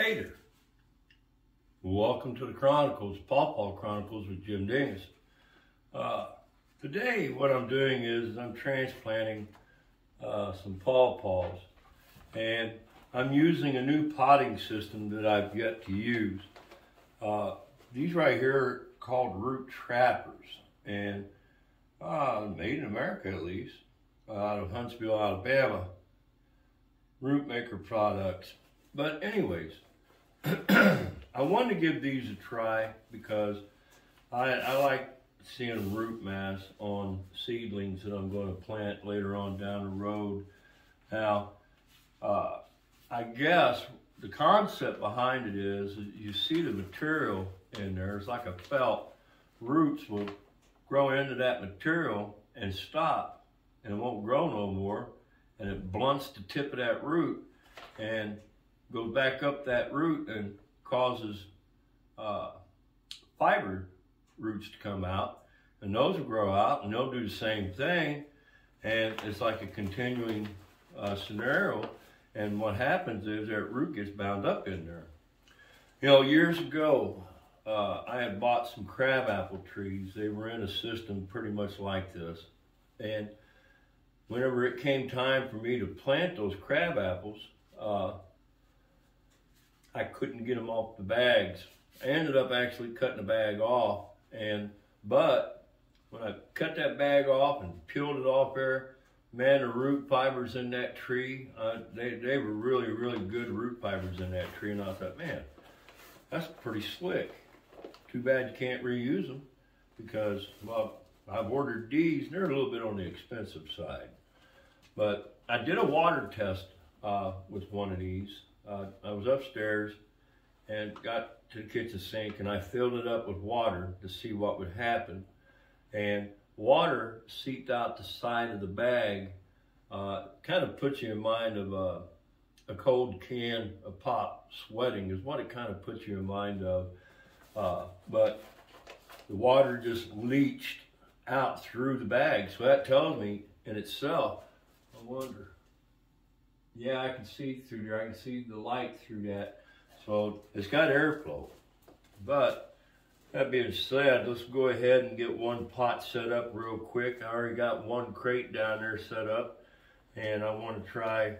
Hey there. Welcome to the Chronicles, Paw Paw Chronicles with Jim Dingus. Uh, today, what I'm doing is I'm transplanting uh, some paw paws, and I'm using a new potting system that I've yet to use. Uh, these right here are called RootTrappers, and uh, made in America at least, out of Huntsville, Alabama. RootMaker products. But anyways, I wanted to give these a try because I, I like seeing root mass on seedlings that I'm going to plant later on down the road. Now, uh, I guess the concept behind it is you see the material in there. It's like a felt. Roots will grow into that material and stop and it won't grow no more and it blunts the tip of that root and goes back up that root and causes uh, fiber roots to come out, and those will grow out, and they'll do the same thing, and it's like a continuing uh, scenario. And what happens is that root gets bound up in there. You know, years ago, uh, I had bought some crabapple trees. They were in a system pretty much like this, and whenever it came time for me to plant those crab apples, uh, I couldn't get them off the bags. I ended up actually cutting the bag off, and but when I cut that bag off and peeled it off there, man, the root fibers in that tree, uh, they, they were really, really good root fibers in that tree, and I thought, man, that's pretty slick. Too bad you can't reuse them because, well, I've ordered these, they're a little bit on the expensive side. But I did a water test uh, with one of these. Uh, I was upstairs and got to the kitchen sink and I filled it up with water to see what would happen. And water seeped out the side of the bag. Uh, kind of puts you in mind of a, a, cold can of pop sweating is what it kind of puts you in mind of. Uh, but the water just leached out through the bag. So that tells me in itself I wonder. Yeah, I can see through there. I can see the light through that. So it's got airflow. But that being said, let's go ahead and get one pot set up real quick. I already got one crate down there set up. And I want to try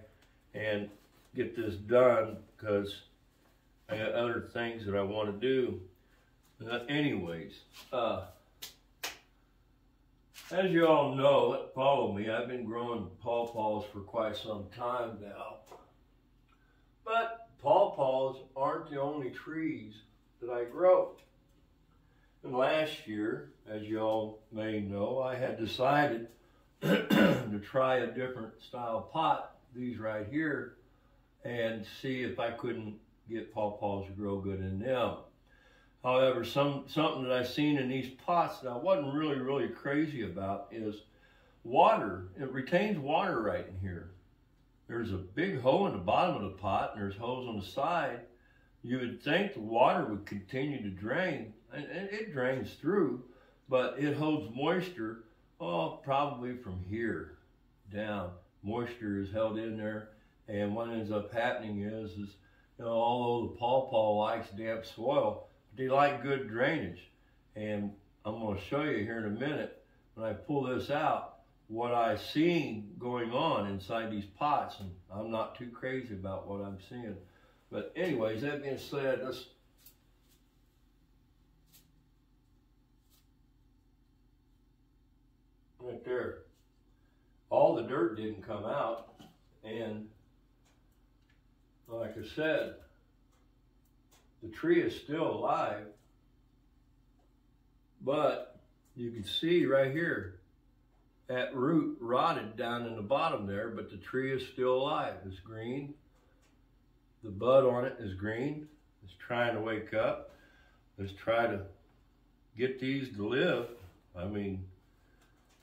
and get this done because I got other things that I want to do. Anyways, uh, as you all know, that follow me, I've been growing pawpaws for quite some time now. But pawpaws aren't the only trees that I grow. And last year, as you all may know, I had decided to try a different style pot, these right here, and see if I couldn't get pawpaws to grow good in them. However, some something that I've seen in these pots that I wasn't really, really crazy about is water. It retains water right in here. There's a big hole in the bottom of the pot and there's holes on the side. You would think the water would continue to drain, and it drains through, but it holds moisture, oh, probably from here down. Moisture is held in there, and what ends up happening is, is you know, although the pawpaw likes damp soil, they like good drainage. And I'm going to show you here in a minute, when I pull this out, what I seen going on inside these pots. And I'm not too crazy about what I'm seeing. But anyways, that being said, let's right there. All the dirt didn't come out. And like I said, the tree is still alive, but you can see right here, that root rotted down in the bottom there, but the tree is still alive. It's green. The bud on it is green. It's trying to wake up. Let's try to get these to live. I mean,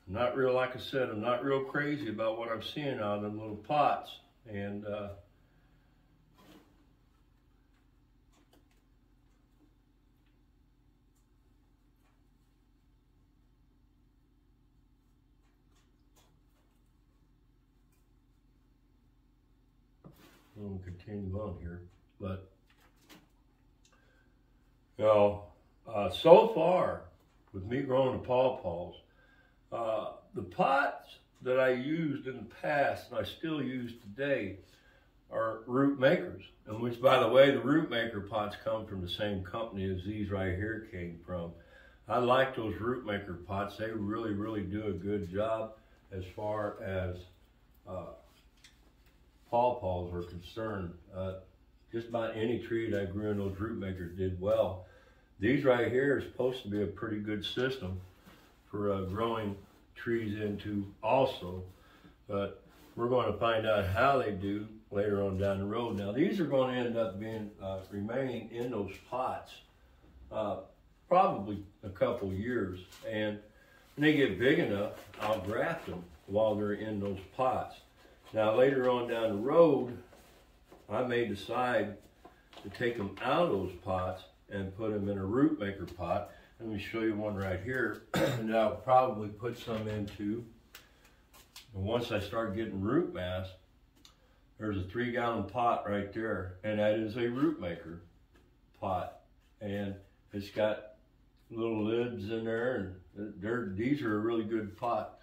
I'm not real, like I said, I'm not real crazy about what I'm seeing out of them little pots. And uh, I'm to continue on here, but You know, uh, so far with me growing the pawpaws, uh, the pots that I used in the past and I still use today are RootMakers. And which, by the way, the RootMaker pots come from the same company as these right here came from. I like those RootMaker pots. They really, really do a good job as far as uh, pawpaws were concerned. Uh, just about any tree that I grew in those RootMakers did well. These right here are supposed to be a pretty good system for uh, growing trees into also. But we're going to find out how they do later on down the road. Now these are going to end up being uh, remaining in those pots uh, probably a couple years. And when they get big enough, I'll graft them while they're in those pots. Now later on down the road, I may decide to take them out of those pots and put them in a RootMaker pot. Let me show you one right here. and I'll probably put some into, and once I start getting root mass, there's a three gallon pot right there, and that is a RootMaker pot. And it's got little lids in there, and these are a really good pot.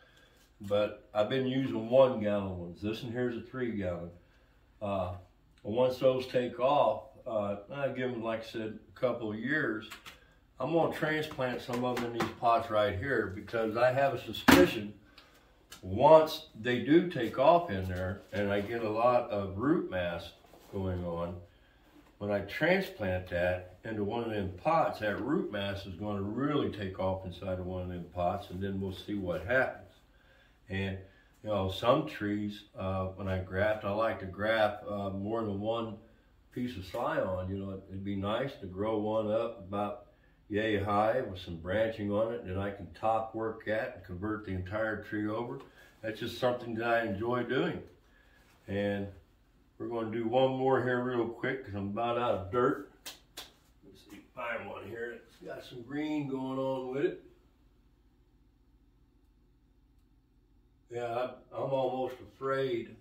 But I've been using one gallon ones. This one here's a three gallon. Uh, once those take off, uh, I give them, like I said, a couple of years. I'm to transplant some of them in these pots right here because I have a suspicion once they do take off in there and I get a lot of root mass going on, when I transplant that into one of them pots, that root mass is going to really take off inside of one of them pots and then we'll see what happens. And, you know, some trees, uh, when I graft, I like to graft uh, more than one piece of scion. You know, it'd be nice to grow one up about yay high with some branching on it and I can top work at and convert the entire tree over. That's just something that I enjoy doing. And we're going to do one more here real quick because I'm about out of dirt. Let's see, find one here. It's got some green going on with it. Yeah, I'm almost afraid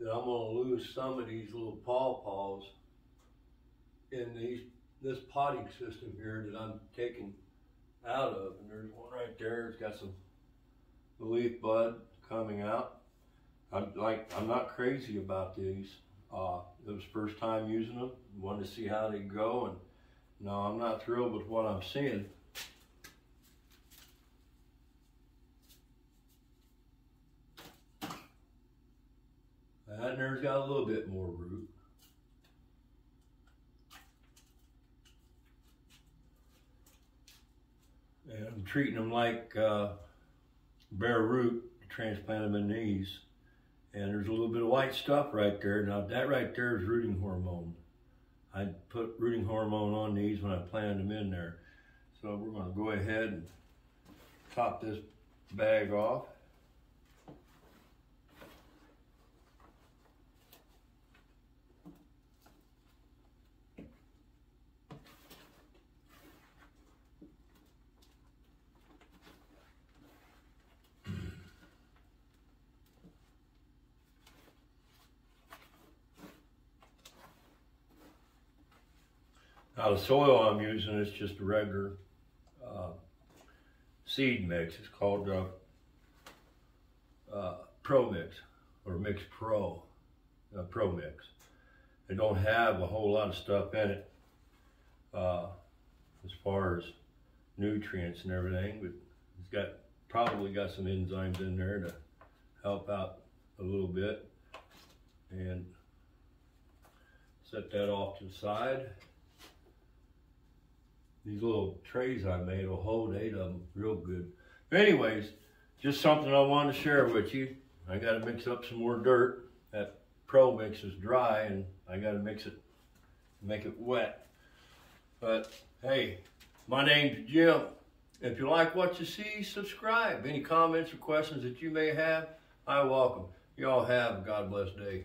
that I'm going to lose some of these little pawpaws in these this potting system here that I'm taking out of. And there's one right there. It's got some leaf bud coming out. I'm like, I'm not crazy about these. Uh, it was first time using them. Wanted to see how they go, and no, I'm not thrilled with what I'm seeing. That there's got a little bit more root. And I'm treating them like uh, bare root, transplant them in these. And there's a little bit of white stuff right there. Now that right there is rooting hormone. I put rooting hormone on these when I planted them in there. So we're gonna go ahead and top this bag off. Now the soil I'm using is just a regular uh, seed mix. It's called uh, uh, Pro Mix or Mix Pro, uh, Pro Mix. It don't have a whole lot of stuff in it uh, as far as nutrients and everything, but it's got probably got some enzymes in there to help out a little bit. And set that off to the side. These little trays I made will hold eight of them real good. anyways, just something I wanted to share with you. I got to mix up some more dirt. That Pro Mix is dry and I got to mix it, make it wet. But hey, my name's Jim. If you like what you see, subscribe. Any comments or questions that you may have, I welcome. Y'all have a God bless day.